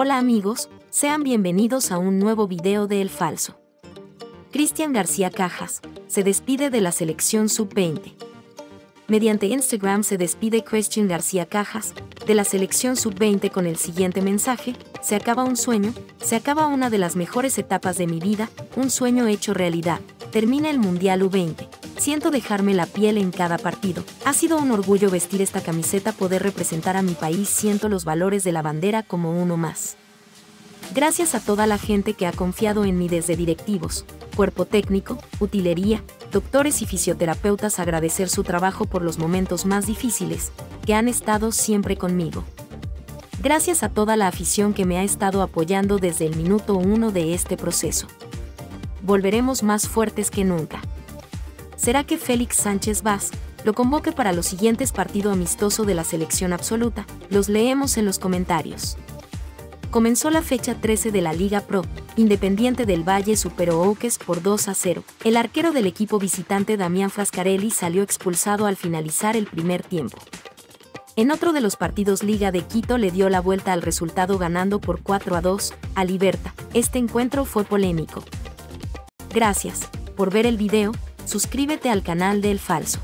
Hola amigos, sean bienvenidos a un nuevo video de El Falso. Cristian García Cajas se despide de la selección sub-20. Mediante Instagram se despide Christian García Cajas de la selección sub-20 con el siguiente mensaje, se acaba un sueño, se acaba una de las mejores etapas de mi vida, un sueño hecho realidad, termina el Mundial U20. Siento dejarme la piel en cada partido. Ha sido un orgullo vestir esta camiseta, poder representar a mi país, siento los valores de la bandera como uno más. Gracias a toda la gente que ha confiado en mí desde directivos, cuerpo técnico, utilería, doctores y fisioterapeutas agradecer su trabajo por los momentos más difíciles, que han estado siempre conmigo. Gracias a toda la afición que me ha estado apoyando desde el minuto uno de este proceso. Volveremos más fuertes que nunca. ¿Será que Félix Sánchez Vaz lo convoque para los siguientes partidos amistoso de la selección absoluta? Los leemos en los comentarios. Comenzó la fecha 13 de la Liga Pro. Independiente del Valle superó Oques por 2 a 0. El arquero del equipo visitante Damián Frascarelli salió expulsado al finalizar el primer tiempo. En otro de los partidos Liga de Quito le dio la vuelta al resultado ganando por 4 a 2 a Liberta. Este encuentro fue polémico. Gracias por ver el video suscríbete al canal de El Falso.